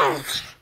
Deus!